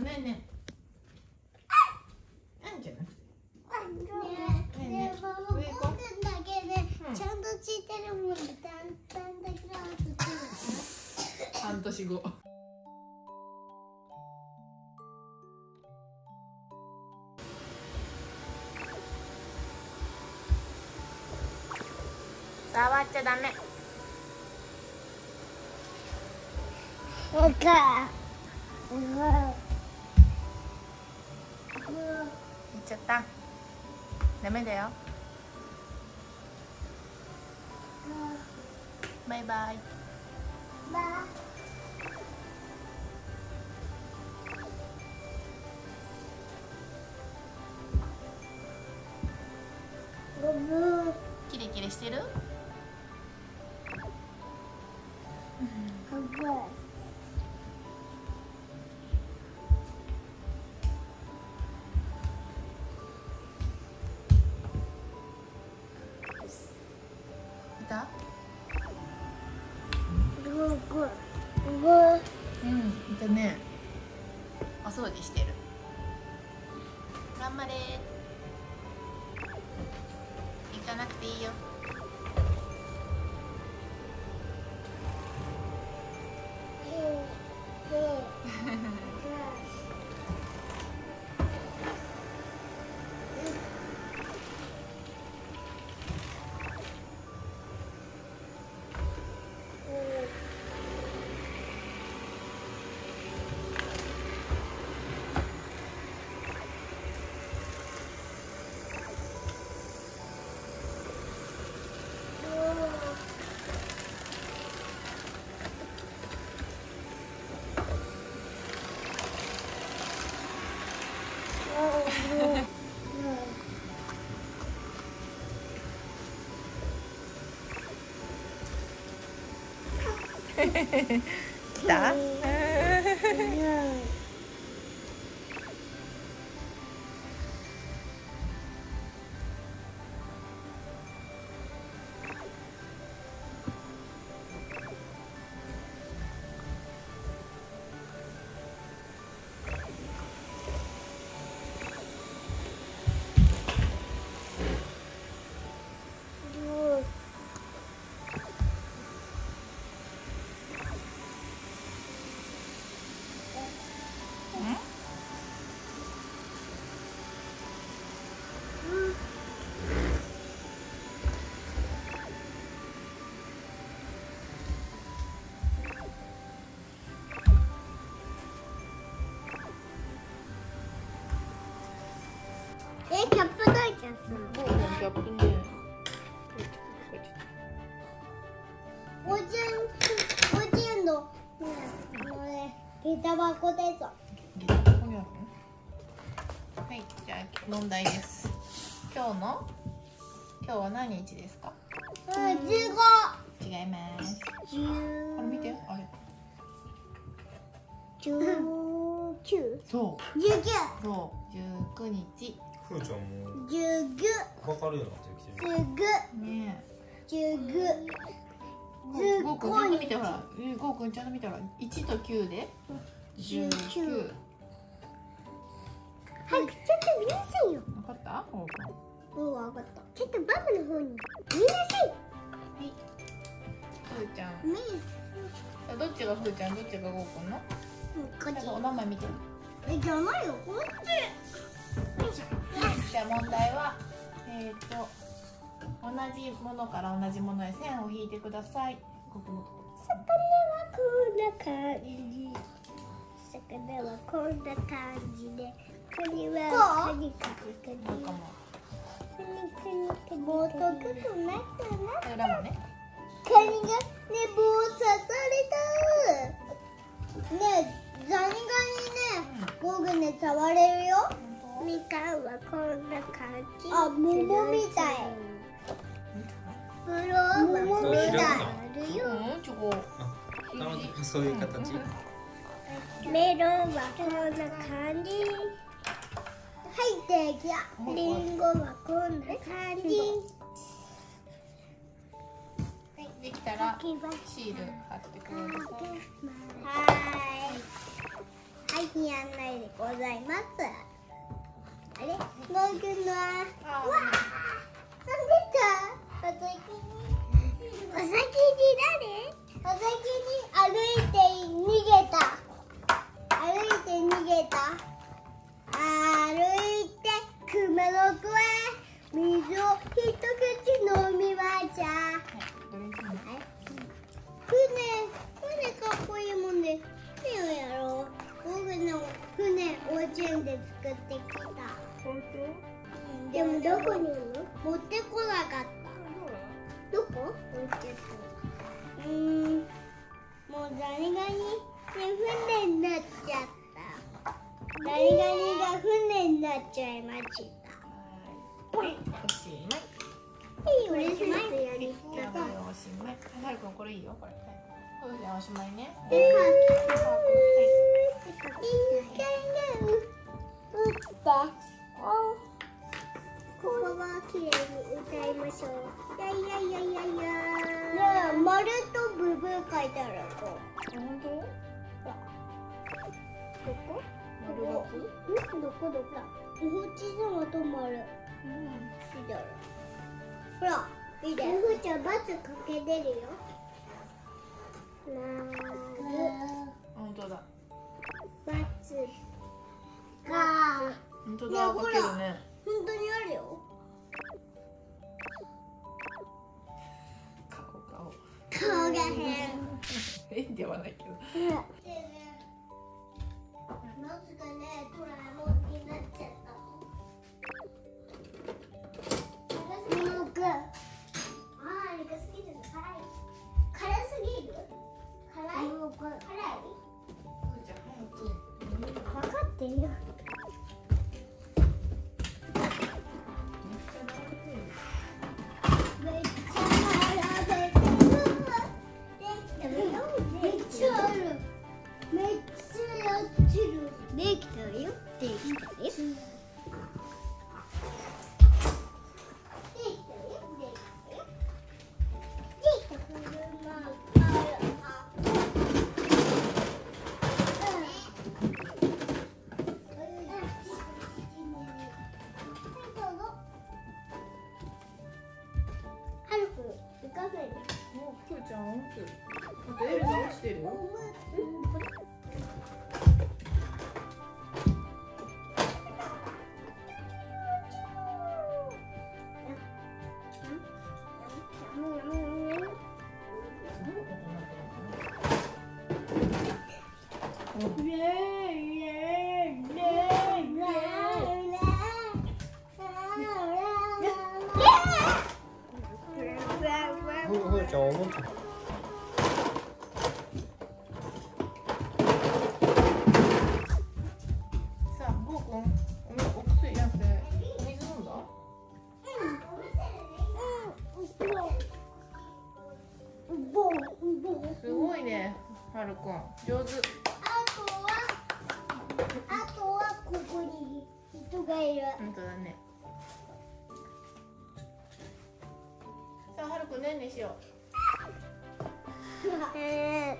くねえねえ。あんじゃなくて。ねねねパパこうだけでうん。ちゃんとついてるもんでだんだんだけど半年後。触っちゃダメ。るおかうん言っちゃったダメだよバイバイばごぶキレキレしてるた？うんいたね。お掃除してる。頑張れ。行かなくていいよ 来 え、キャップどいちゃすゴーゴンキャップねおじゅん、おじゅんの、これ、下駄箱です。はい、じゃあ問題です。今日の今日は何日ですか？うん、十五。違います。十あれ見て、あれ。十九。そう、十九。そう、十九日。ふーちゃんも十九。わかるようになってきてる。ね十九。え。ゴーくんちゃんと見てほら、えゴーくんちゃんと見てほら、一と九で？十九。わ早くちょっと見なさいよ。かった？ゴーくん。はうん、わかった。ちょっとバブの方に見なさい。い。ふーちゃん。見あどっちがふーちゃん、どっちがゴーくんの？こっなんかお名前見て。ち。え、じゃないよ。こっち。じゃあ問題は、えっ、と同じものから同じものへ線を引いてください。ここのとこ魚はこんな感じ。魚はこんな感じで。カニはカニカニカニ。どうかも。カニカニカニ。もう遠くとなったな。裏もね。カニがね、棒刺された。ねえ、ザニガニね、僕ね、触れるよ。みかんはこんな感じ。あ、桃みたい。ブロー桃みたい。あるよ。うん、そういう形。メロンはこんな感じ。はい、できた。リンゴはこんな感じ。はい、できたらシール貼ってください。はい。はい。日案内でござい。ますあれゴーくんのはあわあなんでもどこにいるの？持ってこなかった。どこ？置いてたうーんもうザリガニで船になっちゃった。ザリガニが船になっちゃいました。はい。おしまい。これ全部やりじゃあこれおしまい。はるくんこれい。い。よこれおしまい。ねではい。一回ね打ってここは綺麗に歌いましょういやいやいやいやいやね丸とブブー書いてあるこ本当どこ丸がんどこどこお星様と丸うんついてあるほらバツかけてるよな本当だ。バツが。本当だかけるね。本当にあるよ。顔顔顔が変。変ではないけど。でねなぜかねドラえもん落ちてるよふはるくん上手。あとはここに人がいる。本当だね。さあはるくんしよね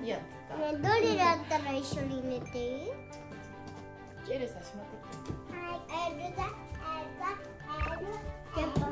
う いやったえどれだったら一緒に寝ていい？エルサしまってはい、エルザ、エルザ、エルザ。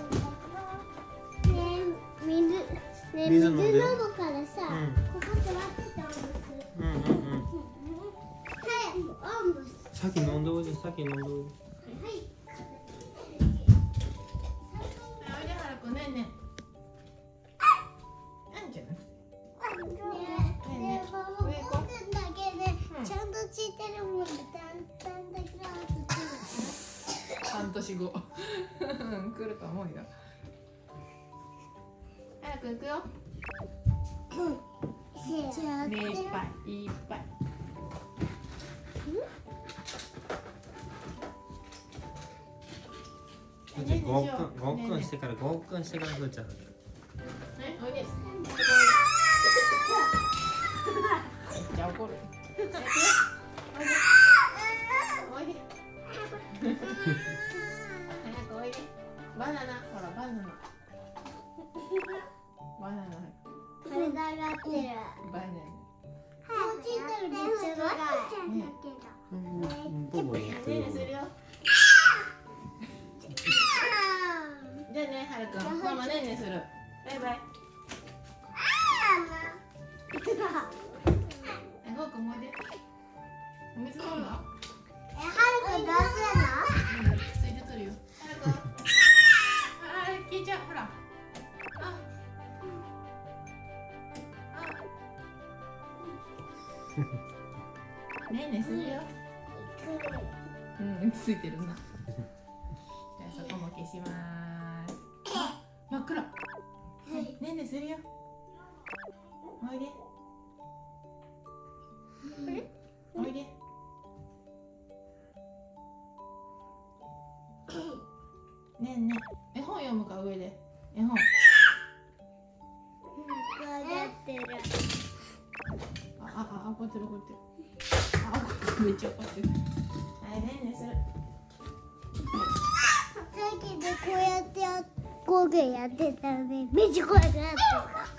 ね水飲むからさ、うん。ここ座ってておんぶす。るうんうんうん早くおんぶす先飲んでおい。で先飲んでおい。ではい。おい。ではるくんでだんだんだけはつって半年後うん来ると思うよはくんいくよ。じゃあ目いっぱいいっぱい。じゃあごっくんごっくんしてからごっくんしてからふーちゃんねおいでじゃあ怒る。おいで。早くおいで。バナナほらバナナバナナ。体がってるバナナ。もうちとめっちゃ長いねうん。やってるねえねえするよじゃあねはるくん。ママねんねする。バイバイねんねするよ。うんついてるな工芸やってたので、めっちゃ怖くなってた。